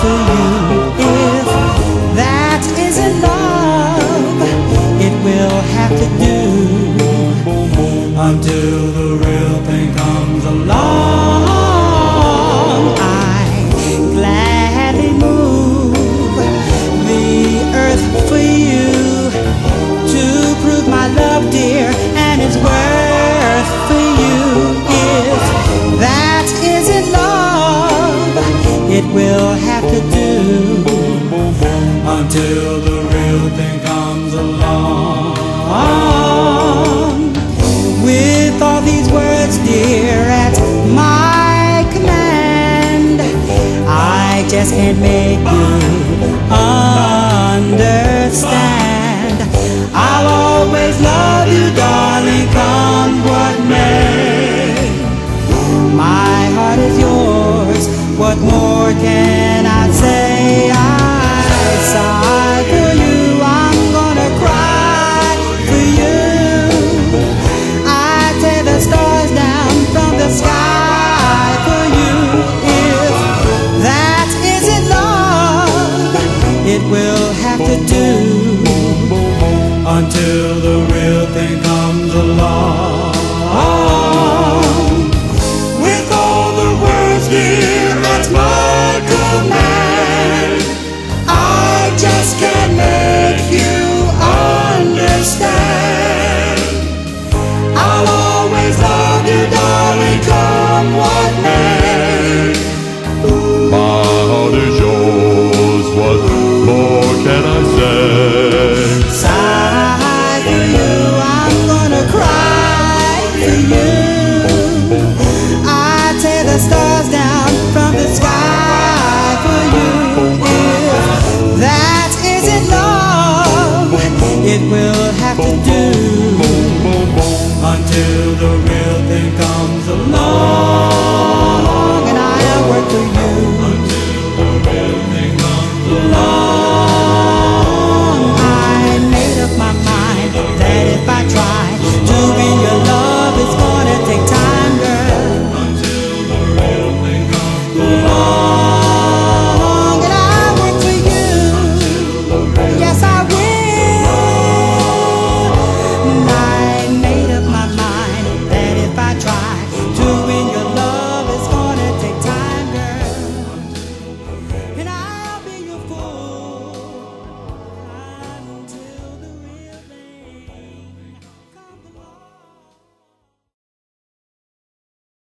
for you. If that isn't love, it will have to do until the real thing comes along. I gladly move the earth for you to prove my love, dear, and it's worth for you. If that isn't love, it will till the real thing comes along. With all these words, dear, at my command, I just can't make you understand. I'll always love you, darling, come what may. My heart is yours, what more can it will have to do until the real thing comes along. With all the words, dear, at my command, for you. I tear the stars down from the sky for you. If that isn't love, it will have to do until the